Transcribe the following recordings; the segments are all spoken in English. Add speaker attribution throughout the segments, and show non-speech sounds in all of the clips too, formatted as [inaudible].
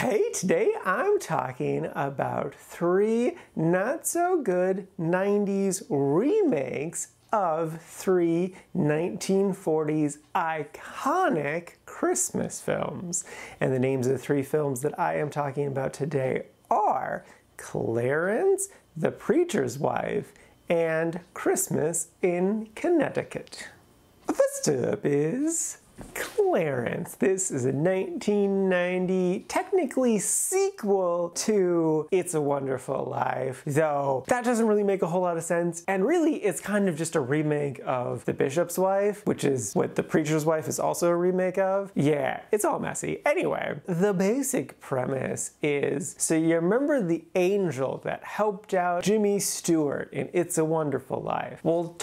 Speaker 1: Hey, today I'm talking about three not so good 90s remakes of three 1940s iconic Christmas films. And the names of the three films that I am talking about today are Clarence, The Preacher's Wife, and Christmas in Connecticut. The First up is Clarence. This is a 1990, technically sequel to It's a Wonderful Life, though that doesn't really make a whole lot of sense. And really, it's kind of just a remake of The Bishop's Wife, which is what The Preacher's Wife is also a remake of. Yeah, it's all messy. Anyway, the basic premise is so you remember the angel that helped out Jimmy Stewart in It's a Wonderful Life? Well,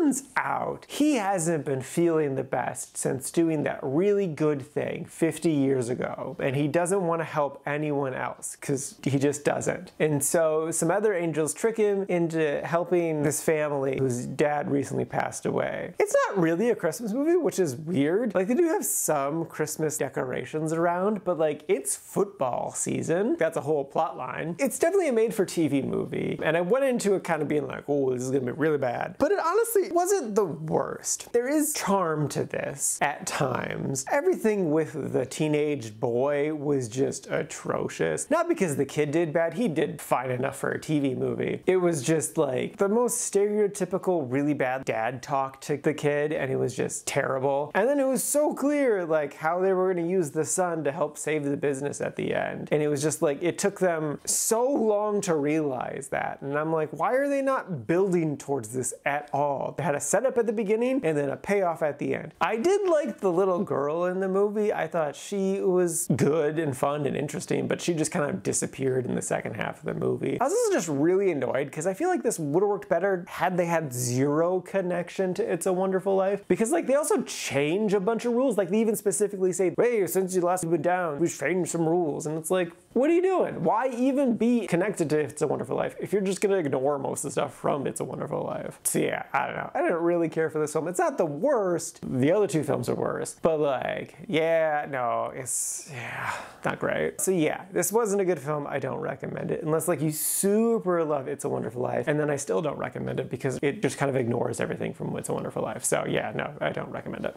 Speaker 1: turns out he hasn't been feeling the best since doing that really good thing 50 years ago, and he doesn't want to help anyone else because he just doesn't. And so some other angels trick him into helping this family whose dad recently passed away. It's not really a Christmas movie, which is weird. Like they do have some Christmas decorations around, but like it's football season. That's a whole plot line. It's definitely a made for TV movie, and I went into it kind of being like, oh, this is gonna be really bad. But it honestly wasn't the worst. There is charm to this at times. Everything with the teenage boy was just atrocious. Not because the kid did bad, he did fine enough for a TV movie. It was just like the most stereotypical really bad dad talk to the kid and it was just terrible. And then it was so clear like how they were gonna use the son to help save the business at the end. And it was just like it took them so long to realize that. And I'm like, why are they not building towards this at all? They had a setup at the beginning and then a payoff at the end. I did like the little girl in the movie. I thought she was good and fun and interesting, but she just kind of disappeared in the second half of the movie. I was also just really annoyed because I feel like this would have worked better had they had zero connection to It's a Wonderful Life. Because like they also change a bunch of rules. Like they even specifically say, hey, since you last been down, we've changed some rules. And it's like, what are you doing? Why even be connected to It's a Wonderful Life if you're just gonna ignore most of the stuff from It's a Wonderful Life? So yeah, I don't know. I didn't really care for this film. It's not the worst. The other two films are worse. But like, yeah, no, it's yeah, not great. So yeah, this wasn't a good film. I don't recommend it unless like you super love It's a Wonderful Life, and then I still don't recommend it because it just kind of ignores everything from It's a Wonderful Life. So yeah, no, I don't recommend it.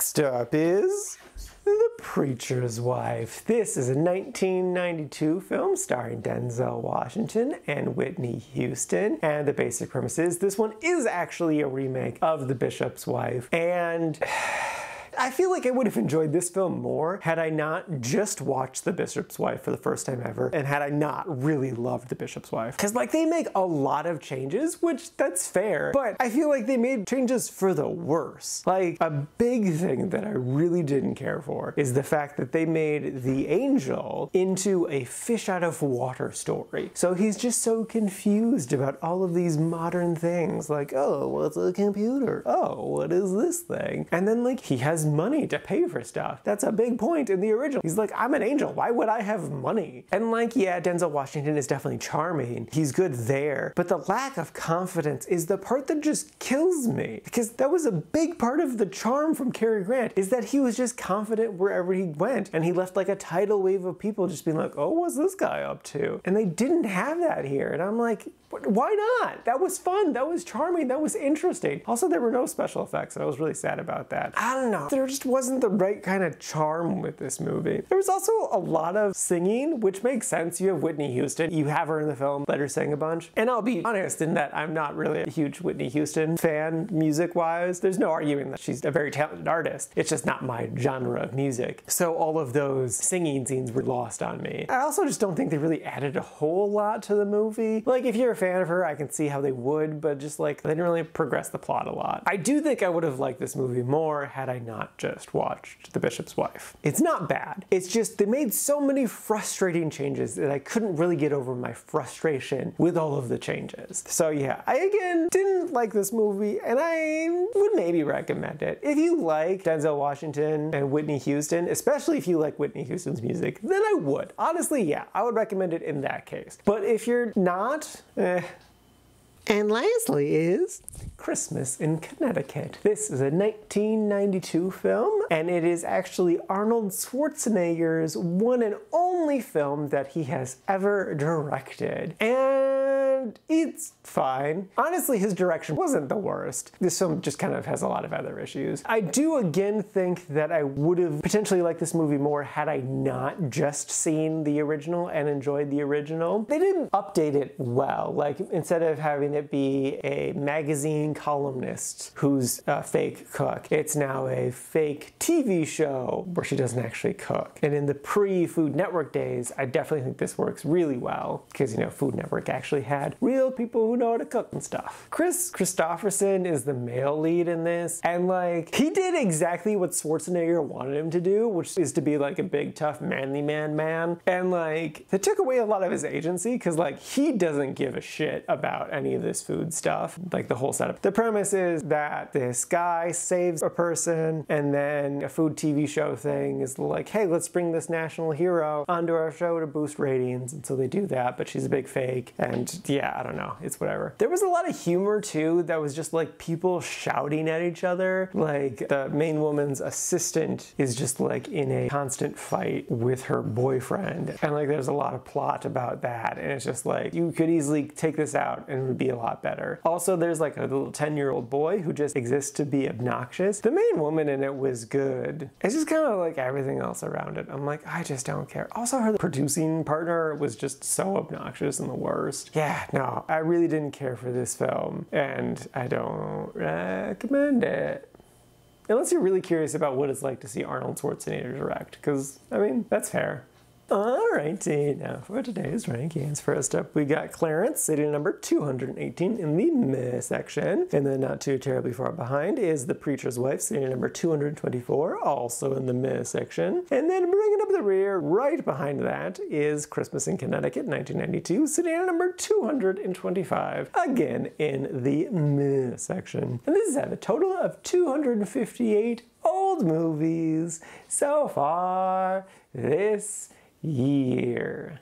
Speaker 1: Next up is the Preacher's Wife. This is a 1992 film starring Denzel Washington and Whitney Houston. And the basic premise is this one is actually a remake of The Bishop's Wife. And [sighs] I feel like I would have enjoyed this film more had I not just watched The Bishop's Wife for the first time ever and had I not really loved The Bishop's Wife. Because like they make a lot of changes, which that's fair, but I feel like they made changes for the worse. Like a big thing that I really didn't care for is the fact that they made the angel into a fish out of water story. So he's just so confused about all of these modern things like, oh, what's a computer? Oh, what is this thing? And then like he has money to pay for stuff. That's a big point in the original. He's like, I'm an angel. Why would I have money? And like, yeah, Denzel Washington is definitely charming. He's good there. But the lack of confidence is the part that just kills me. Because that was a big part of the charm from Cary Grant is that he was just confident wherever he went. And he left like a tidal wave of people just being like, oh, what's this guy up to? And they didn't have that here. And I'm like, why not? That was fun. That was charming. That was interesting. Also, there were no special effects, and I was really sad about that. I don't know. There just wasn't the right kind of charm with this movie. There was also a lot of singing, which makes sense. You have Whitney Houston. You have her in the film, let her sing a bunch. And I'll be honest in that I'm not really a huge Whitney Houston fan music-wise. There's no arguing that she's a very talented artist. It's just not my genre of music. So all of those singing scenes were lost on me. I also just don't think they really added a whole lot to the movie. Like if you're a fan of her, I can see how they would, but just like they didn't really progress the plot a lot. I do think I would have liked this movie more had I not just watched The Bishop's Wife. It's not bad. It's just they made so many frustrating changes that I couldn't really get over my frustration with all of the changes. So yeah, I again didn't like this movie and I would maybe recommend it. If you like Denzel Washington and Whitney Houston, especially if you like Whitney Houston's music, then I would. Honestly, yeah, I would recommend it in that case. But if you're not, eh, And lastly is Christmas in Connecticut. This is a 1992 film, and it is actually Arnold Schwarzenegger's one and only film that he has ever directed. And it's fine. Honestly, his direction wasn't the worst. This film just kind of has a lot of other issues. I do again think that I would have potentially liked this movie more had I not just seen the original and enjoyed the original. They didn't update it well. Like, instead of having it be a magazine columnist who's a fake cook, it's now a fake TV show where she doesn't actually cook. And in the pre-Food Network days, I definitely think this works really well because, you know, Food Network actually had real people who know how to cook and stuff. Kris Kristofferson is the male lead in this, and like, he did exactly what Schwarzenegger wanted him to do, which is to be like a big, tough, manly man man. And like, they took away a lot of his agency because like, he doesn't give a shit about any of this food stuff, like the whole setup. The premise is that this guy saves a person, and then a food TV show thing is like, hey, let's bring this national hero onto our show to boost ratings. And so they do that, but she's a big fake. And yeah, I don't know, it's whatever. There was a lot of humor too that was just like people shouting at each other. Like the main woman's assistant is just like in a constant fight with her boyfriend. And like there's a lot of plot about that. And it's just like you could easily take this out and it would be a lot better. Also, there's like a little 10 year old boy who just exists to be obnoxious. The main woman in it was good. It's just kind of like everything else around it. I'm like, I just don't care. Also, her producing partner was just so obnoxious and the worst. Yeah, no, I really didn't care for this film and I don't recommend it. Unless you're really curious about what it's like to see Arnold Schwarzenegger direct, because, I mean, that's fair. Alrighty, now for today's rankings. First up, we got Clarence, sitting number 218 in the miss section. And then not too terribly far behind is The Preacher's Wife, sitting number 224, also in the miss section. And then bringing up the rear, right behind that, is Christmas in Connecticut, 1992, sitting at number 225, again in the miss section. And this is at a total of 258 old movies so far this year.